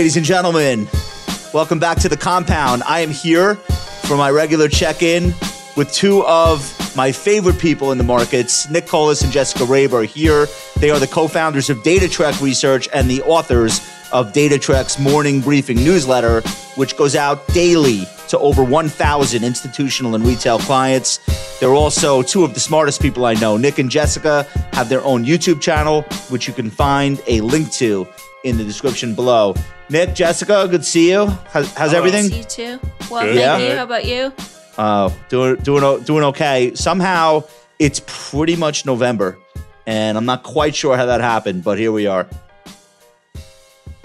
Ladies and gentlemen, welcome back to the compound. I am here for my regular check in with two of my favorite people in the markets. Nick Colas and Jessica Rabe are here. They are the co founders of DataTrek Research and the authors of DataTrek's morning briefing newsletter, which goes out daily to over 1,000 institutional and retail clients. They're also two of the smartest people I know. Nick and Jessica have their own YouTube channel, which you can find a link to in the description below. Nick, Jessica, good to see you. How's, how's everything? See you too. Well, Good. thank Yeah. you. How about you? Uh, doing doing o- doing okay. Somehow it's pretty much November, and I'm not quite sure how that happened, but here we are.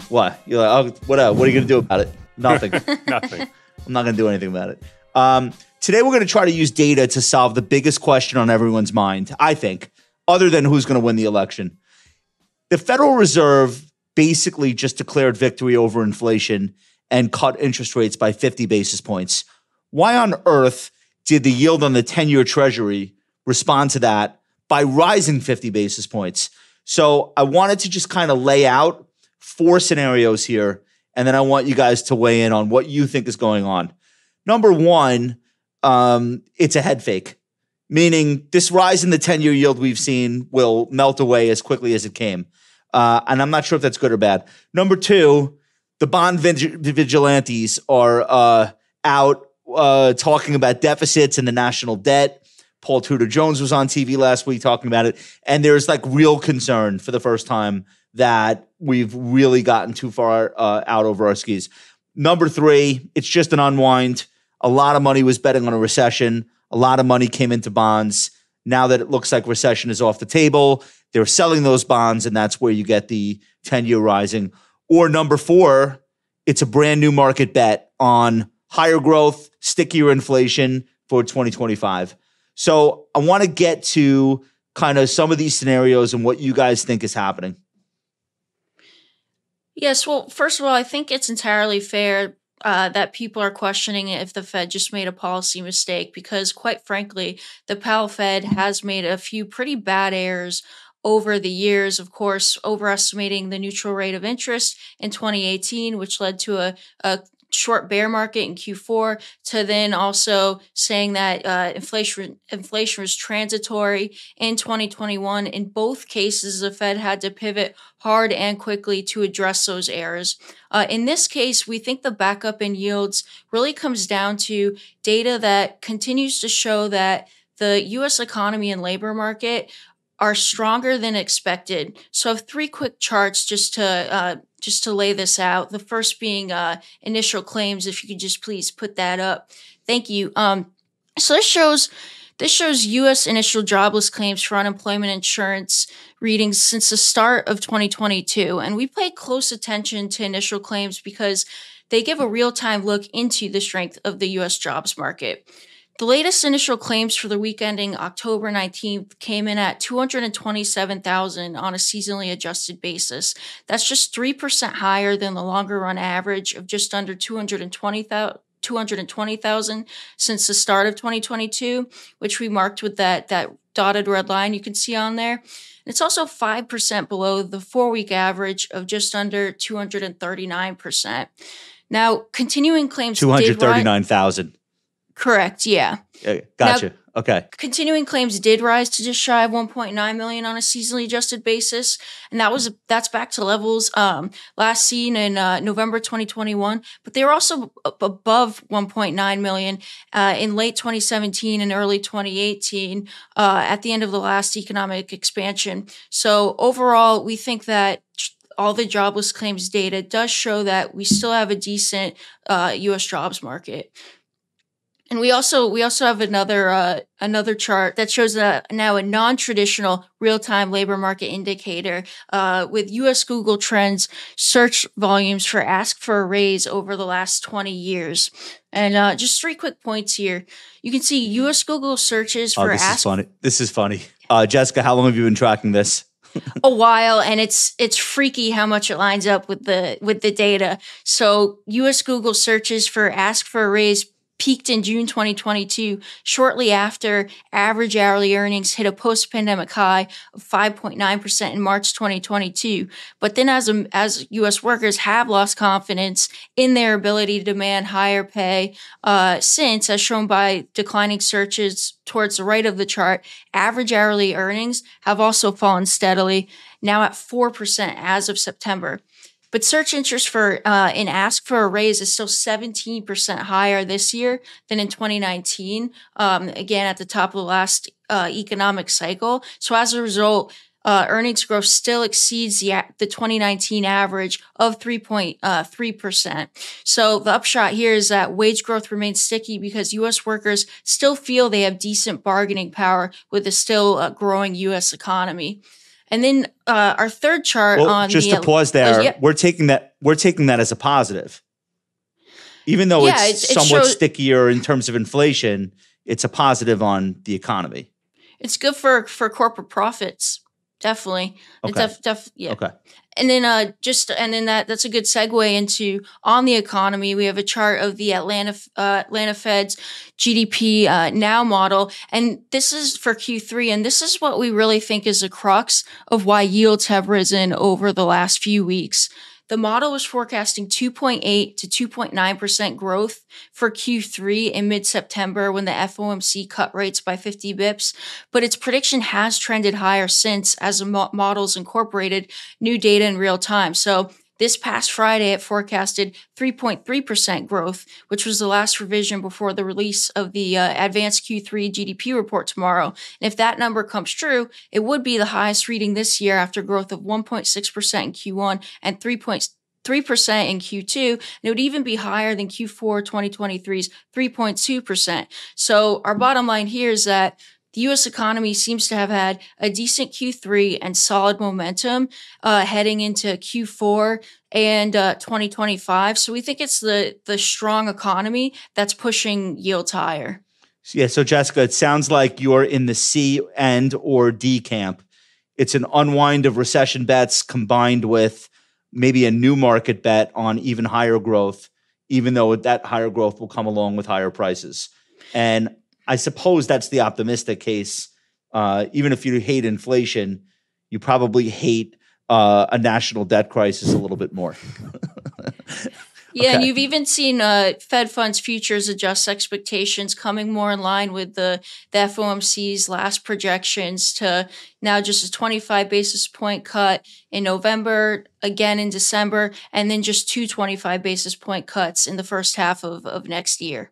What? You're like, oh, what? Uh, what are you gonna do about it? Nothing. Nothing. I'm not gonna do anything about it. Um, today we're gonna try to use data to solve the biggest question on everyone's mind. I think, other than who's gonna win the election. The Federal Reserve basically just declared victory over inflation and cut interest rates by 50 basis points. Why on earth did the yield on the 10 year treasury respond to that by rising 50 basis points? So I wanted to just kind of lay out four scenarios here, and then I want you guys to weigh in on what you think is going on. Number one, um, it's a head fake, meaning this rise in the 10 year yield we've seen will melt away as quickly as it came. Uh, and I'm not sure if that's good or bad. Number two, the bond vig- vigilantes are uh, out uh, talking about deficits and the national debt. Paul Tudor Jones was on TV last week talking about it. And there's like real concern for the first time that we've really gotten too far uh, out over our skis. Number three, it's just an unwind. A lot of money was betting on a recession. A lot of money came into bonds. Now that it looks like recession is off the table, they're selling those bonds, and that's where you get the 10 year rising. Or number four, it's a brand new market bet on higher growth, stickier inflation for 2025. So I want to get to kind of some of these scenarios and what you guys think is happening. Yes. Well, first of all, I think it's entirely fair uh, that people are questioning if the Fed just made a policy mistake because, quite frankly, the Powell Fed has made a few pretty bad errors over the years. Of course, overestimating the neutral rate of interest in 2018, which led to a, a short bear market in Q4 to then also saying that uh, inflation inflation was transitory in 2021. In both cases, the Fed had to pivot hard and quickly to address those errors. Uh, in this case, we think the backup in yields really comes down to data that continues to show that the U.S. economy and labor market are stronger than expected. So, I have three quick charts just to uh, just to lay this out. The first being uh, initial claims. If you could just please put that up, thank you. Um, so this shows this shows U.S. initial jobless claims for unemployment insurance readings since the start of 2022, and we pay close attention to initial claims because they give a real time look into the strength of the U.S. jobs market. The latest initial claims for the week ending October 19th came in at 227,000 on a seasonally adjusted basis. That's just 3% higher than the longer run average of just under 220,000. 220,000 since the start of 2022, which we marked with that, that dotted red line you can see on there. It's also 5% below the four week average of just under 239%. Now, continuing claims 239,000. Correct, yeah. Uh, Gotcha. okay. Continuing claims did rise to just shy of 1.9 million on a seasonally adjusted basis, and that was that's back to levels um, last seen in uh, November 2021. But they were also above 1.9 million uh, in late 2017 and early 2018 uh, at the end of the last economic expansion. So overall, we think that all the jobless claims data does show that we still have a decent uh, U.S. jobs market. And we also we also have another uh, another chart that shows uh, now a non-traditional real-time labor market indicator uh, with U.S. Google Trends search volumes for ask for a raise over the last 20 years. And uh, just three quick points here. You can see U.S. Google searches Oh, for this is funny. This is funny. Uh, Jessica, how long have you been tracking this? a while and it's it's freaky how much it lines up with the with the data so us google searches for ask for a raise peaked in June 2022, shortly after average hourly earnings hit a post pandemic high of 5.9% in March 2022. But then, as, a, as US workers have lost confidence in their ability to demand higher pay uh, since, as shown by declining searches towards the right of the chart, average hourly earnings have also fallen steadily, now at 4% as of September. But search interest for uh, in ask for a raise is still 17% higher this year than in 2019. Um, again, at the top of the last uh, economic cycle. So as a result, uh, earnings growth still exceeds the, the 2019 average of 3.3%. Uh, so the upshot here is that wage growth remains sticky because U.S. workers still feel they have decent bargaining power with a still uh, growing U.S. economy. And then uh, our third chart well, on just the, to pause there, yeah. we're taking that we're taking that as a positive, even though yeah, it's, it's somewhat stickier in terms of inflation. It's a positive on the economy. It's good for for corporate profits, definitely. Okay. Def, def, yeah. Okay. And then uh just and then that that's a good segue into on the economy. We have a chart of the Atlanta uh, Atlanta Fed's GDP uh, now model, and this is for Q3. And this is what we really think is the crux of why yields have risen over the last few weeks. The model was forecasting 2.8 to 2.9% growth for Q3 in mid September when the FOMC cut rates by 50 bips, but its prediction has trended higher since as the models incorporated new data in real time. So this past Friday, it forecasted 3.3% growth, which was the last revision before the release of the uh, advanced Q3 GDP report tomorrow. And if that number comes true, it would be the highest reading this year after growth of 1.6% in Q1 and 3.3% in Q2, and it would even be higher than Q4 2023's 3.2%. So our bottom line here is that the U.S. economy seems to have had a decent Q3 and solid momentum uh, heading into Q4 and uh, 2025. So we think it's the the strong economy that's pushing yields higher. Yeah. So Jessica, it sounds like you're in the C and or D camp. It's an unwind of recession bets combined with maybe a new market bet on even higher growth, even though that higher growth will come along with higher prices. And I suppose that's the optimistic case. Uh, even if you hate inflation, you probably hate uh, a national debt crisis a little bit more. yeah, okay. and you've even seen uh, Fed funds futures adjust expectations, coming more in line with the, the FOMC's last projections to now just a 25 basis point cut in November, again in December, and then just two 25 basis point cuts in the first half of, of next year.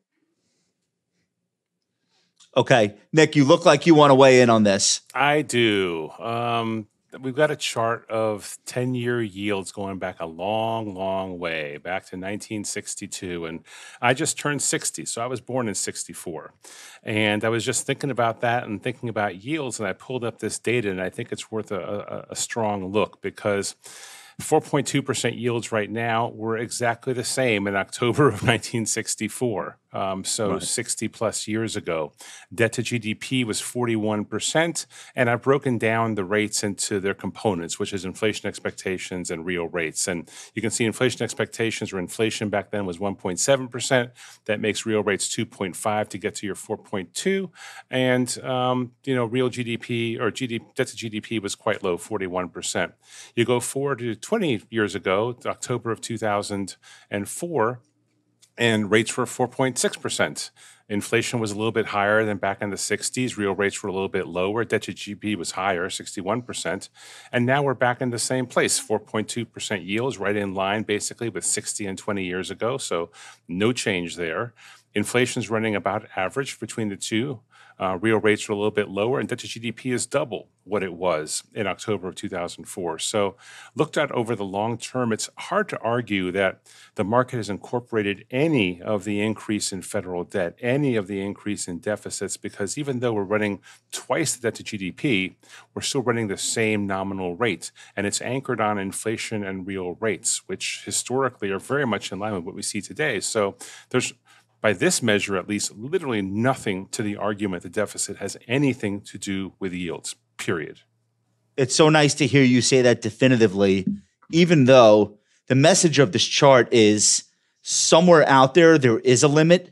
Okay, Nick, you look like you want to weigh in on this. I do. Um, we've got a chart of 10 year yields going back a long, long way, back to 1962. And I just turned 60, so I was born in 64. And I was just thinking about that and thinking about yields, and I pulled up this data, and I think it's worth a, a, a strong look because 4.2% yields right now were exactly the same in October of 1964 um, so right. 60 plus years ago. Debt to GDP was 41%. And I've broken down the rates into their components, which is inflation expectations and real rates. And you can see inflation expectations or inflation back then was 1.7%. That makes real rates 2.5 to get to your 4.2. And, um, you know, real GDP or GDP, debt to GDP was quite low, 41%. You go forward to 20 years ago, October of 2004 and rates were 4.6%. Inflation was a little bit higher than back in the 60s. Real rates were a little bit lower. Debt to GDP was higher, 61%. And now we're back in the same place 4.2% yields, right in line basically with 60 and 20 years ago. So no change there. Inflation's running about average between the two. Uh, real rates are a little bit lower, and debt to GDP is double what it was in October of 2004. So, looked at over the long term, it's hard to argue that the market has incorporated any of the increase in federal debt, any of the increase in deficits, because even though we're running twice the debt to GDP, we're still running the same nominal rate. And it's anchored on inflation and real rates, which historically are very much in line with what we see today. So, there's by this measure at least, literally nothing to the argument the deficit has anything to do with yields, period. It's so nice to hear you say that definitively, even though the message of this chart is somewhere out there, there is a limit.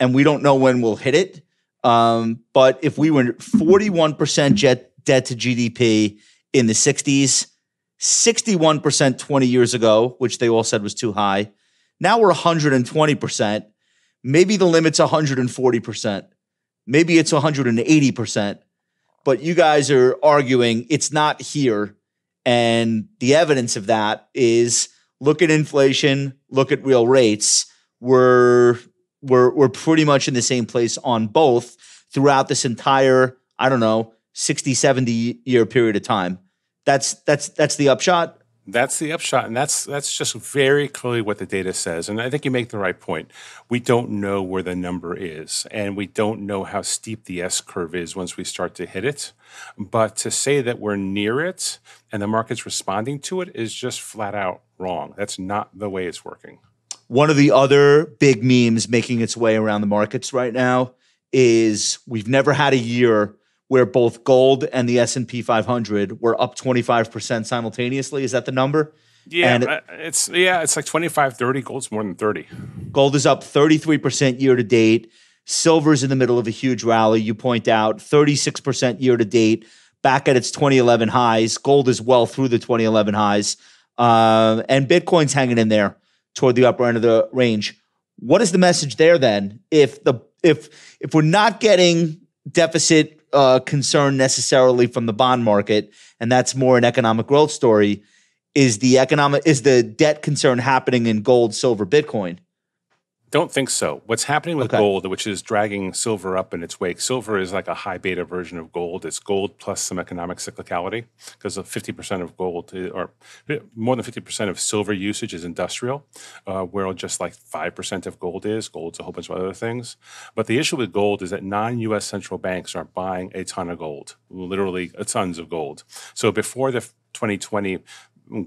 and we don't know when we'll hit it. Um, but if we were 41% jet debt to GDP in the 60s, 61% 20 years ago, which they all said was too high. Now we're 120%. Maybe the limit's 140%. Maybe it's 180%. But you guys are arguing it's not here. And the evidence of that is look at inflation, look at real rates. We're we're we're pretty much in the same place on both throughout this entire, I don't know, 60, 70 year period of time. That's that's that's the upshot. That's the upshot, and that's that's just very clearly what the data says. And I think you make the right point. We don't know where the number is, and we don't know how steep the S curve is once we start to hit it. But to say that we're near it and the market's responding to it is just flat out wrong. That's not the way it's working. One of the other big memes making its way around the markets right now is we've never had a year where both gold and the S&P 500 were up 25% simultaneously. Is that the number? Yeah, and it's yeah, it's like 25 30 gold's more than 30. Gold is up 33% year to date. Silver's in the middle of a huge rally. You point out 36% year to date, back at its 2011 highs. Gold is well through the 2011 highs. Uh, and Bitcoin's hanging in there toward the upper end of the range. What is the message there then? If the if if we're not getting deficit uh, concern necessarily from the bond market, and that's more an economic growth story. Is the economic is the debt concern happening in gold, silver, Bitcoin? Don't think so. What's happening with okay. gold, which is dragging silver up in its wake, silver is like a high beta version of gold. It's gold plus some economic cyclicality because 50% of gold, or more than 50% of silver usage is industrial, uh, where just like 5% of gold is. Gold's a whole bunch of other things. But the issue with gold is that non US central banks are buying a ton of gold, literally tons of gold. So before the 2020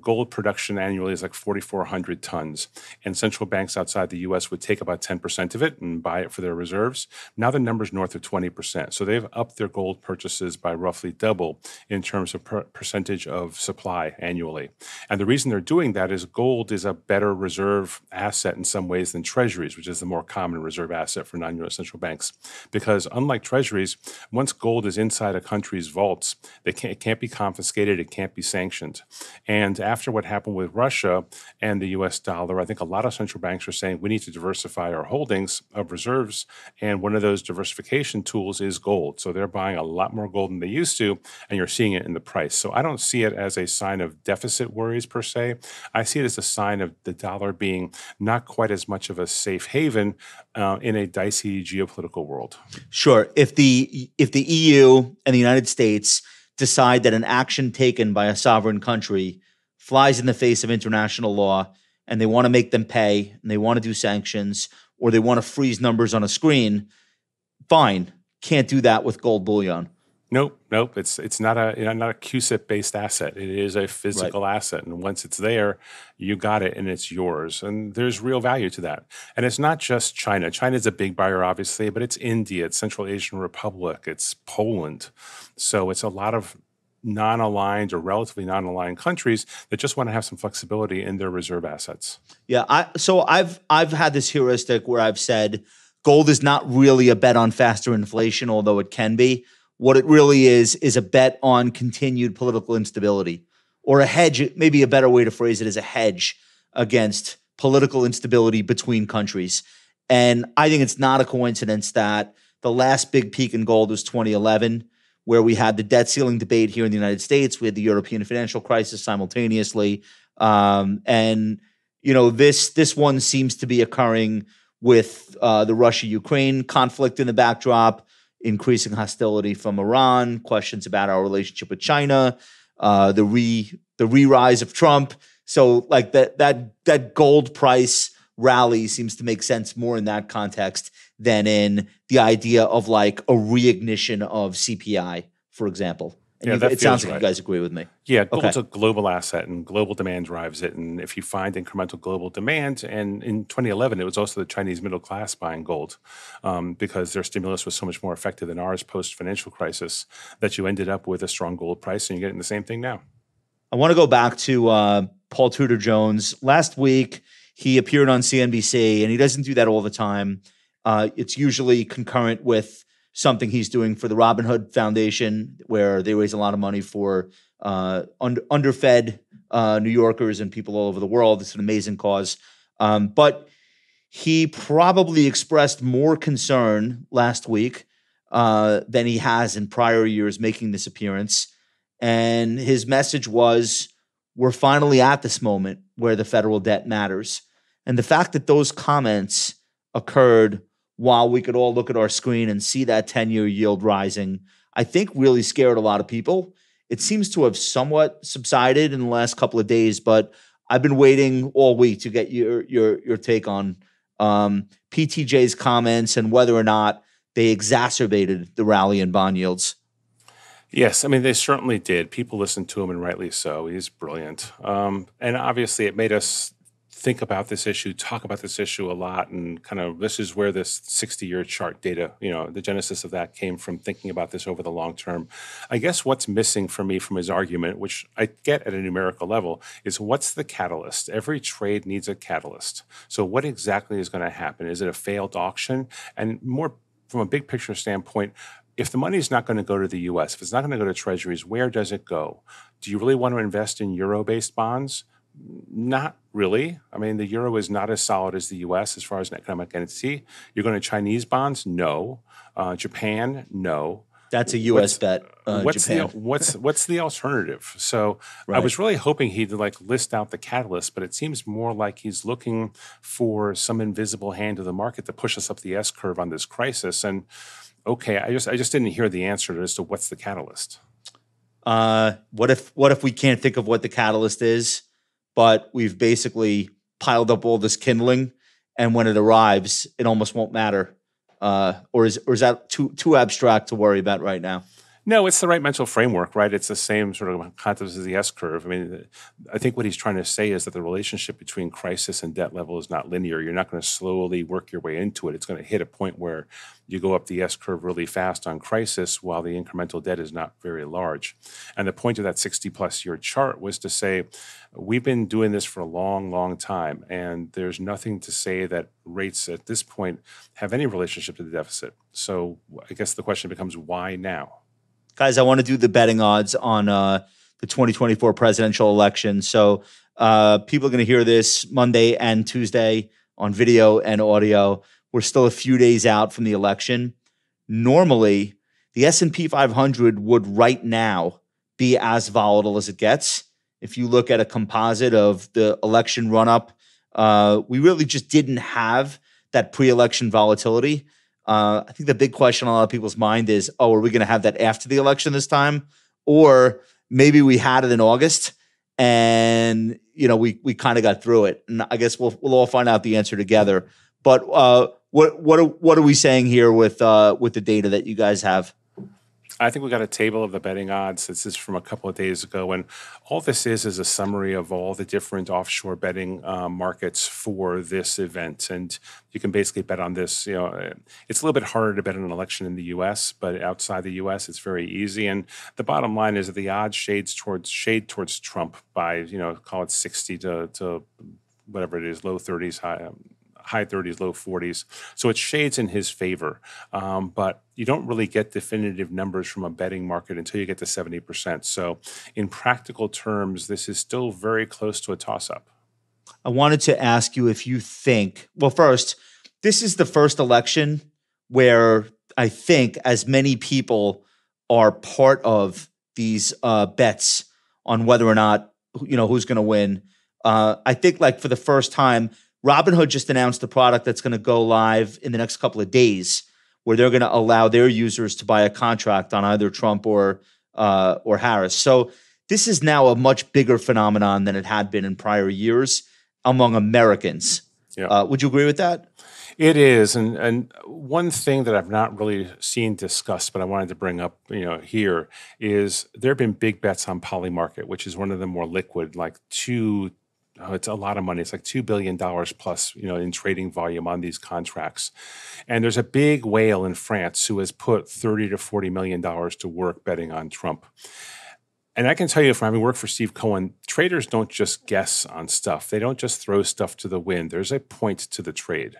gold production annually is like 4,400 tons, and central banks outside the U.S. would take about 10% of it and buy it for their reserves. Now the number's north of 20%. So they've upped their gold purchases by roughly double in terms of per- percentage of supply annually. And the reason they're doing that is gold is a better reserve asset in some ways than treasuries, which is the more common reserve asset for non U.S. central banks. Because unlike treasuries, once gold is inside a country's vaults, they can't, it can't be confiscated, it can't be sanctioned. And and after what happened with Russia and the US dollar, I think a lot of central banks are saying we need to diversify our holdings of reserves. And one of those diversification tools is gold. So they're buying a lot more gold than they used to, and you're seeing it in the price. So I don't see it as a sign of deficit worries per se. I see it as a sign of the dollar being not quite as much of a safe haven uh, in a dicey geopolitical world. Sure. If the if the EU and the United States decide that an action taken by a sovereign country flies in the face of international law and they want to make them pay and they want to do sanctions or they want to freeze numbers on a screen, fine. Can't do that with gold bullion. Nope, nope. It's it's not a you know, not a CUSIP based asset. It is a physical right. asset, and once it's there, you got it, and it's yours. And there's real value to that. And it's not just China. China is a big buyer, obviously, but it's India, it's Central Asian Republic, it's Poland. So it's a lot of non-aligned or relatively non-aligned countries that just want to have some flexibility in their reserve assets. Yeah, I so I've I've had this heuristic where I've said gold is not really a bet on faster inflation, although it can be. What it really is is a bet on continued political instability, or a hedge. Maybe a better way to phrase it is a hedge against political instability between countries. And I think it's not a coincidence that the last big peak in gold was 2011 where we had the debt ceiling debate here in the United States. We had the European financial crisis simultaneously, um, and you know this this one seems to be occurring with uh, the Russia Ukraine conflict in the backdrop, increasing hostility from Iran, questions about our relationship with China, uh, the re the re rise of Trump. So like that that that gold price rally seems to make sense more in that context than in the idea of like a reignition of CPI, for example. And yeah, it sounds like right. you guys agree with me. Yeah, gold's okay. a global asset, and global demand drives it. And if you find incremental global demand, and in 2011, it was also the Chinese middle class buying gold um, because their stimulus was so much more effective than ours post financial crisis that you ended up with a strong gold price, and you're getting the same thing now. I want to go back to uh, Paul Tudor Jones. Last week, he appeared on CNBC, and he doesn't do that all the time. Uh, it's usually concurrent with something he's doing for the Robin Hood Foundation, where they raise a lot of money for uh, under, underfed uh, New Yorkers and people all over the world. It's an amazing cause. Um, but he probably expressed more concern last week uh, than he has in prior years making this appearance. And his message was we're finally at this moment where the federal debt matters. And the fact that those comments occurred while we could all look at our screen and see that 10 year yield rising, I think really scared a lot of people. It seems to have somewhat subsided in the last couple of days, but I've been waiting all week to get your your your take on um, PTJ's comments and whether or not they exacerbated the rally in bond yields. Yes, I mean they certainly did. People listened to him, and rightly so. He's brilliant, um, and obviously it made us think about this issue, talk about this issue a lot, and kind of this is where this 60 year chart data, you know, the genesis of that came from thinking about this over the long term. I guess what's missing for me from his argument, which I get at a numerical level, is what's the catalyst? Every trade needs a catalyst. So, what exactly is going to happen? Is it a failed auction? And more from a big picture standpoint, if the money is not going to go to the US, if it's not going to go to treasuries, where does it go? Do you really want to invest in euro based bonds? Not really. I mean, the euro is not as solid as the U.S. as far as an economic entity. You're going to Chinese bonds? No. Uh, Japan? No. That's a U.S. What's, bet. Uh, what's Japan. the what's what's the alternative? So right. I was really hoping he'd like list out the catalyst, but it seems more like he's looking for some invisible hand of the market to push us up the S curve on this crisis. And okay, I just I just didn't hear the answer as to what's the catalyst. Uh, what if what if we can't think of what the catalyst is? But we've basically piled up all this kindling, and when it arrives, it almost won't matter. Uh, or is or is that too too abstract to worry about right now? No, it's the right mental framework, right? It's the same sort of concept as the S curve. I mean, I think what he's trying to say is that the relationship between crisis and debt level is not linear. You're not going to slowly work your way into it. It's going to hit a point where you go up the S curve really fast on crisis while the incremental debt is not very large. And the point of that 60 plus year chart was to say, we've been doing this for a long, long time, and there's nothing to say that rates at this point have any relationship to the deficit. So I guess the question becomes why now? Guys, I want to do the betting odds on uh, the 2024 presidential election. So uh, people are going to hear this Monday and Tuesday on video and audio. We're still a few days out from the election. Normally, the S&P 500 would right now be as volatile as it gets. If you look at a composite of the election run up, uh, we really just didn't have that pre-election volatility. Uh, I think the big question on a lot of people's mind is, oh, are we going to have that after the election this time, or maybe we had it in August and you know we we kind of got through it, and I guess we'll we'll all find out the answer together. But uh, what what are, what are we saying here with uh, with the data that you guys have? I think we got a table of the betting odds. This is from a couple of days ago, and all this is is a summary of all the different offshore betting uh, markets for this event. And you can basically bet on this. You know, it's a little bit harder to bet on an election in the U.S., but outside the U.S., it's very easy. And the bottom line is that the odds shades towards shade towards Trump by you know call it sixty to to whatever it is, low thirties, high high 30s, low 40s. So it shades in his favor. Um, but you don't really get definitive numbers from a betting market until you get to 70%. So in practical terms, this is still very close to a toss up. I wanted to ask you if you think, well, first, this is the first election where I think as many people are part of these uh, bets on whether or not you know who's going to win. Uh, I think like for the first time, Robinhood just announced a product that's going to go live in the next couple of days, where they're going to allow their users to buy a contract on either Trump or uh, or Harris. So this is now a much bigger phenomenon than it had been in prior years among Americans. Yeah. Uh, would you agree with that? It is, and and one thing that I've not really seen discussed, but I wanted to bring up, you know, here is there have been big bets on Polymarket, which is one of the more liquid, like two Oh, it's a lot of money. It's like two billion dollars plus, you know, in trading volume on these contracts. And there's a big whale in France who has put thirty to forty million dollars to work betting on Trump. And I can tell you from having worked for Steve Cohen, traders don't just guess on stuff. They don't just throw stuff to the wind. There's a point to the trade.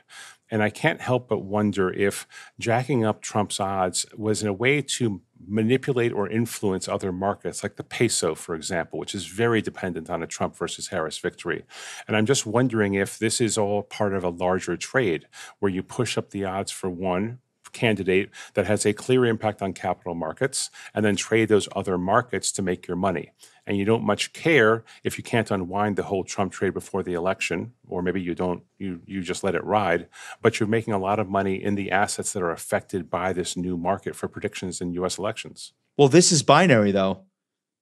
And I can't help but wonder if jacking up Trump's odds was in a way to manipulate or influence other markets, like the peso, for example, which is very dependent on a Trump versus Harris victory. And I'm just wondering if this is all part of a larger trade where you push up the odds for one candidate that has a clear impact on capital markets and then trade those other markets to make your money and you don't much care if you can't unwind the whole Trump trade before the election, or maybe you don't, you, you just let it ride, but you're making a lot of money in the assets that are affected by this new market for predictions in US elections. Well, this is binary though.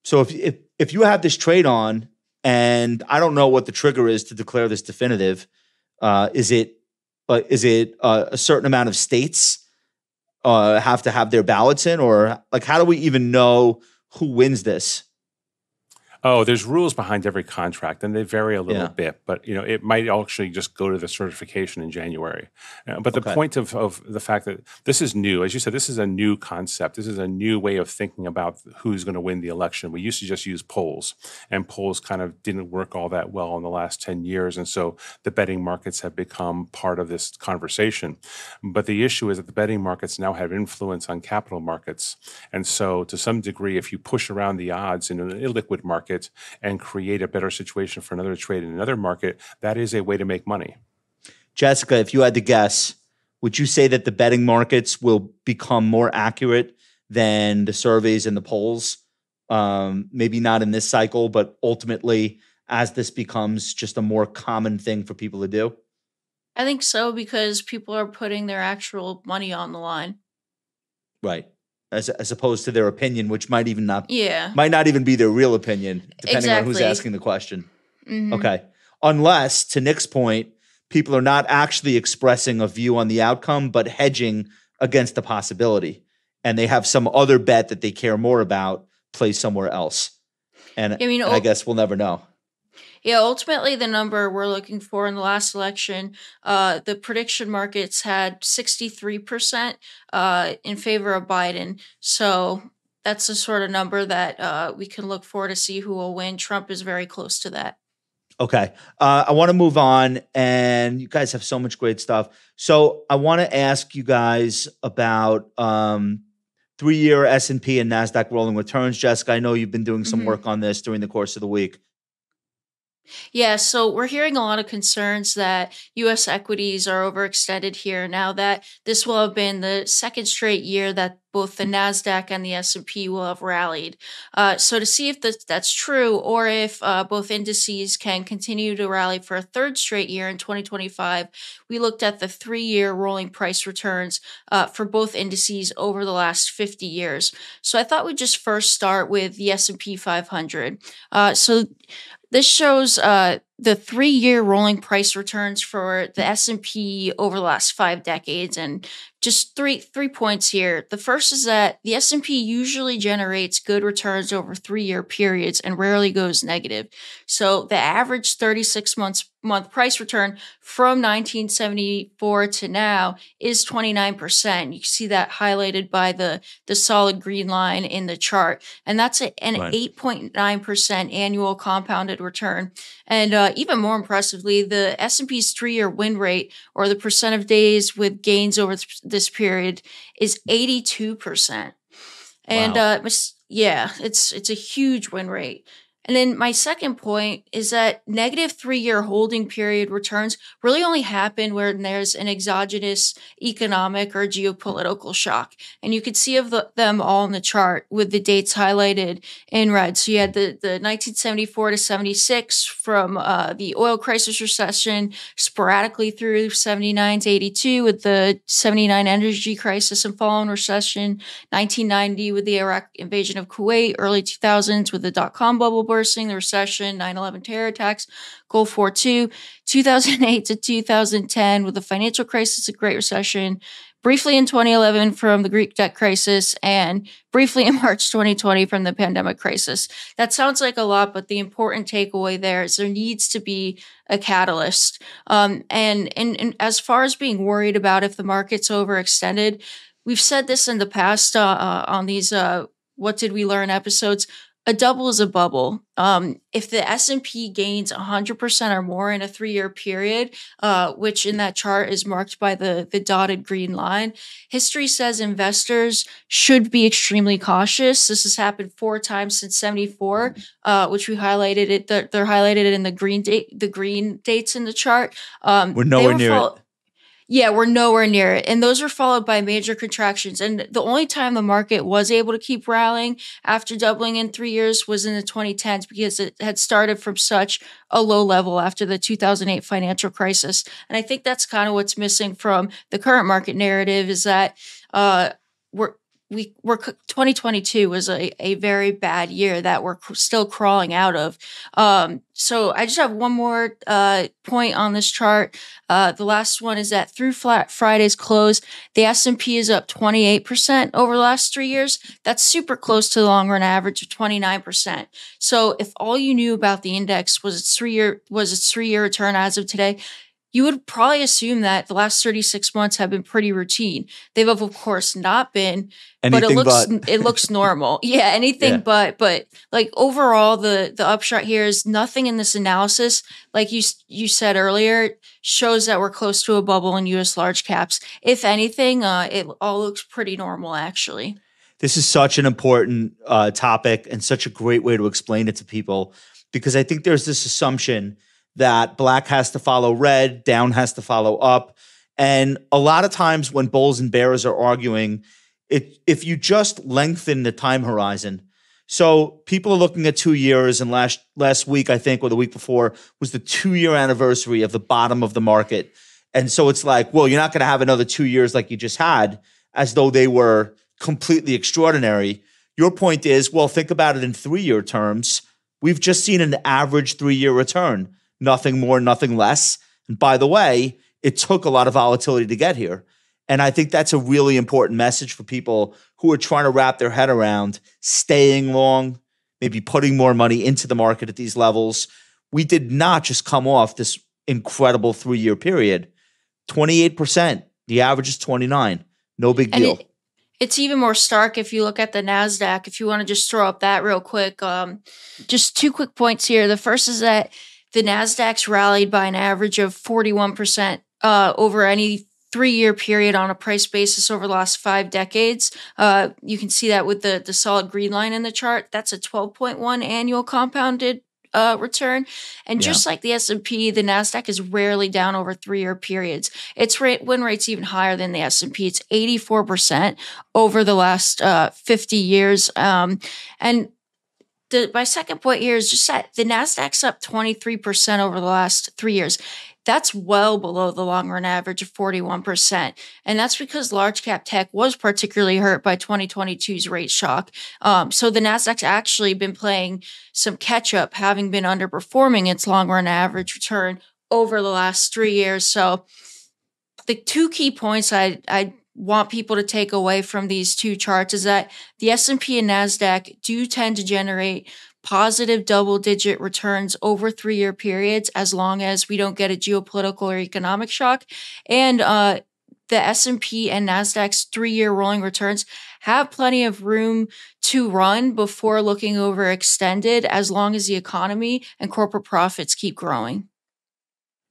So if, if, if you have this trade on, and I don't know what the trigger is to declare this definitive, uh, is it uh, is it uh, a certain amount of states uh, have to have their ballots in, or like how do we even know who wins this? Oh, there's rules behind every contract, and they vary a little Yeah. bit. But you know, it might actually just go to the certification in January. Uh, but the Okay. point of of the fact that this is new, as you said, this is a new concept. This is a new way of thinking about who's going to win the election. We used to just use polls, and polls kind of didn't work all that well in the last ten years, and so the betting markets have become part of this conversation. But the issue is that the betting markets now have influence on capital markets, and so to some degree, if you push around the odds in an illiquid market and create a better situation for another trade in another market, that is a way to make money. Jessica, if you had to guess, would you say that the betting markets will become more accurate than the surveys and the polls? Um, maybe not in this cycle, but ultimately, as this becomes just a more common thing for people to do. I think so because people are putting their actual money on the line. Right. As, as opposed to their opinion, which might even not Yeah. might not even be their real opinion, depending on who's asking the question. Mhm. Okay. Unless, to Nick's point, people are not actually expressing a view on the outcome, but hedging against the possibility. And they have some other bet that they care more about placed somewhere else. And, I mean, and I guess we'll never know. Yeah, ultimately, the number we're looking for in the last election, uh, the prediction markets had 63% uh, in favor of Biden. So that's the sort of number that uh, we can look for to see who will win. Trump is very close to that. Okay. Uh, I want to move on, and you guys have so much great stuff. So I want to ask you guys about um, three-year S and P and Nasdaq rolling returns. Jessica, I know you've been doing some Mhm. work on this during the course of the week. Yeah, so we're hearing a lot of concerns that US equities are overextended here now that this will have been the second straight year that both the Nasdaq and the S&P will have rallied. Uh, so to see if that's true or if uh, both indices can continue to rally for a third straight year in 2025, we looked at the three-year rolling price returns uh, for both indices over the last 50 years. So I thought we'd just first start with the S&P 500. Uh, so this shows uh, the three-year rolling price returns for the S&P over the last five decades, and just three three points here. The first is that the S&P usually generates good returns over three-year periods and rarely goes negative. So the average 36 months month price return from 1974 to now is 29%. You can see that highlighted by the the solid green line in the chart, and that's a, an Right. 8.9% annual compounded return. And uh, even more impressively, the S&P's three-year win rate, or the percent of days with gains over th- this period, is 82%. And Wow. uh, yeah, it's it's a huge win rate. And then my second point is that negative three year holding period returns really only happen when there's an exogenous economic or geopolitical shock. And you could see of the, them all in the chart with the dates highlighted in red. So you had the, the 1974 to 76 from uh, the oil crisis recession, sporadically through 79 to 82 with the 79 energy crisis and following recession, 1990 with the Iraq invasion of Kuwait, early 2000s with the dot com bubble bursting, the recession, 9 11 terror attacks, Gulf War II, 2008 to 2010 with the financial crisis, the Great Recession, briefly in 2011 from the Greek debt crisis, and briefly in March 2020 from the pandemic crisis. That sounds like a lot, but the important takeaway there is there needs to be a catalyst. Um, and, and, and as far as being worried about if the market's overextended, we've said this in the past uh, uh, on these uh, what did we learn episodes a double is a bubble. Um, if the S and P gains 100% or more in a three-year period, uh, which in that chart is marked by the the dotted green line, history says investors should be extremely cautious. This has happened four times since 74, uh, which we highlighted it. They're, they're highlighted in the green date, the green dates in the chart. Um, We're nowhere near it. Yeah, we're nowhere near it. And those were followed by major contractions. And the only time the market was able to keep rallying after doubling in three years was in the 2010s because it had started from such a low level after the 2008 financial crisis. And I think that's kind of what's missing from the current market narrative is that uh, we're we were 2022 was a, a very bad year that we're still crawling out of. Um, so I just have one more uh, point on this chart. Uh, the last one is that through flat Friday's close, the S&P is up 28% over the last three years. That's super close to the long run average of 29%. So if all you knew about the index was its three year was its three year return as of today, you would probably assume that the last 36 months have been pretty routine. They've of course not been, Anything but it looks but. it looks normal. Yeah, anything Yeah. but but like overall the the upshot here is nothing in this analysis like you you said earlier shows that we're close to a bubble in US large caps. If anything, uh it all looks pretty normal actually. This is such an important uh, topic and such a great way to explain it to people because I think there's this assumption that black has to follow red, down has to follow up. And a lot of times when bulls and bears are arguing, it, if you just lengthen the time horizon, so people are looking at two years, and last last week I think or the week before was the two year anniversary of the bottom of the market, and so it's like, well, you're not going to have another two years like you just had, as though they were completely extraordinary. Your point is, well, think about it in three year terms. We've just seen an average three year return, nothing more, nothing less. And by the way, it took a lot of volatility to get here. And I think that's a really important message for people who are trying to wrap their head around staying long, maybe putting more money into the market at these levels. We did not just come off this incredible three year period. 28%. The average is 29. No big deal. it, it's even more stark if you look at the Nasdaq. If you want to just throw up that real quick, um, just two quick points here. The first is that the Nasdaq's rallied by an average of forty one percent uh, over any three year period on a price basis over the last five decades. Uh, you can see that with the the solid green line in the chart. That's a twelve point one annual compounded uh, return. And Yeah. just like the S&P, the Nasdaq is rarely down over 3-year periods. Its rate win rate's even higher than the S&P. It's 84% over the last uh, 50 years. Um, and the, my second point here is just that the Nasdaq's up 23% over the last 3 years. That's well below the long run average of 41%. And that's because large cap tech was particularly hurt by 2022's rate shock. Um, so the Nasdaq's actually been playing some catch up, having been underperforming its long run average return over the last three years. So the two key points I, I want people to take away from these two charts is that the S&P and Nasdaq do tend to generate positive double digit returns over three year periods as long as we don't get a geopolitical or economic shock and uh, the S&P and Nasdaq's 3-year rolling returns have plenty of room to run before looking overextended as long as the economy and corporate profits keep growing.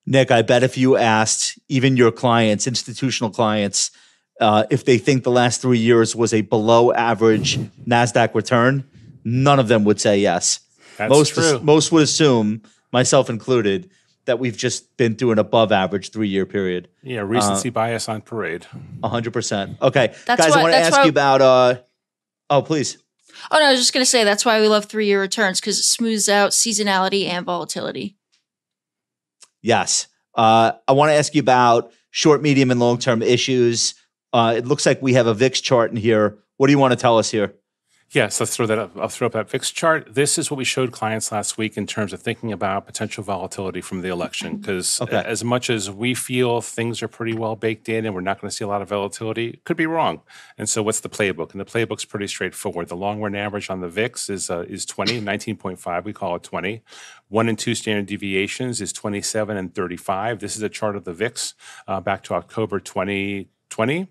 Nick, I bet if you asked even your clients, institutional clients, uh, if they think the last three years was a below average NASDAQ return, none of them would say yes. That's most, true. most would assume, myself included, that we've just been through an above average three year period. yeah, recency bias on parade. 100%. Okay. That's Guys, why- I want to ask why- you about, uh, oh, please. Oh no, I was just going to say that's why we love 3-year returns cuz it smooths out seasonality and volatility. Yes. Uh, I want to ask you about short, medium, and long term issues. Uh, it looks like we have a VIX chart in here. What do you want to tell us here? Yes, let's throw that up. I'll throw up that VIX chart. This is what we showed clients last week in terms of thinking about potential volatility from the election. Because Okay. as much as we feel things are pretty well baked in and we're not going to see a lot of volatility, could be wrong. And so, what's the playbook? And the playbook's pretty straightforward. The long run average on the VIX is uh, is 20, 19.5. We call it 20. One and two standard deviations is 27 and 35. This is a chart of the VIX uh, back to October 2020.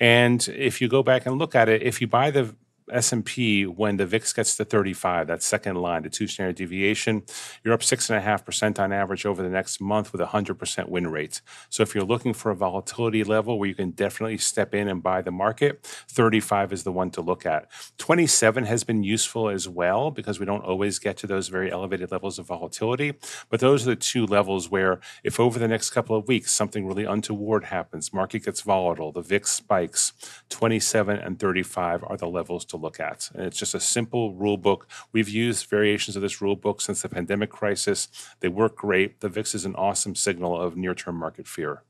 And if you go back and look at it, if you buy the S&P when the VIX gets to 35, that second line, the two standard deviation, you're up 6.5% on average over the next month with a 100% win rate. So if you're looking for a volatility level where you can definitely step in and buy the market, 35 is the one to look at. 27 has been useful as well because we don't always get to those very elevated levels of volatility. But those are the two levels where if over the next couple of weeks something really untoward happens, market gets volatile, the VIX spikes, 27 and 35 are the levels to look at. And it's just a simple rule book. We've used variations of this rule book since the pandemic crisis. They work great. The VIX is an awesome signal of near term market fear.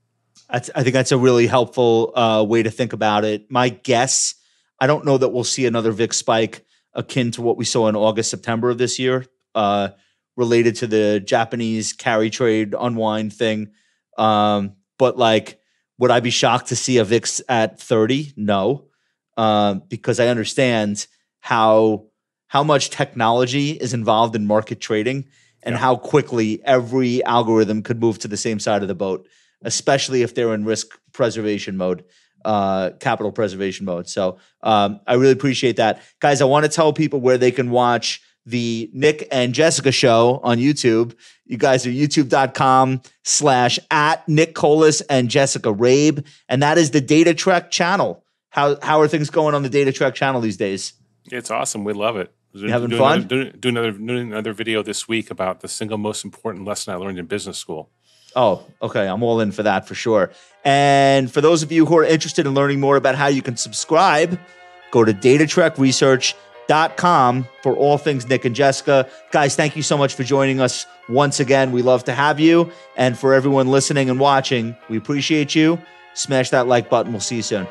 That's, I think that's a really helpful uh, way to think about it. My guess, I don't know that we'll see another VIX spike akin to what we saw in August, September of this year, uh, related to the Japanese carry trade unwind thing. Um, but like, would I be shocked to see a VIX at 30? No um, because I understand how how much technology is involved in market trading and yeah. how quickly every algorithm could move to the same side of the boat, especially if they're in risk preservation mode, uh, capital preservation mode. So um, I really appreciate that, guys. I want to tell people where they can watch the Nick and Jessica show on YouTube. You guys are youtube.com slash at Nick Colas and Jessica Rabe. And that is the DataTrek channel. How how are things going on the DataTrek channel these days? It's awesome. We love it. You having do fun? Another, do, do another do another video this week about the single most important lesson I learned in business school. Oh, okay. I'm all in for that for sure. And for those of you who are interested in learning more about how you can subscribe, go to datatrekresearch.com for all things Nick and Jessica. Guys, thank you so much for joining us once again. We love to have you. And for everyone listening and watching, we appreciate you. Smash that like button. We'll see you soon.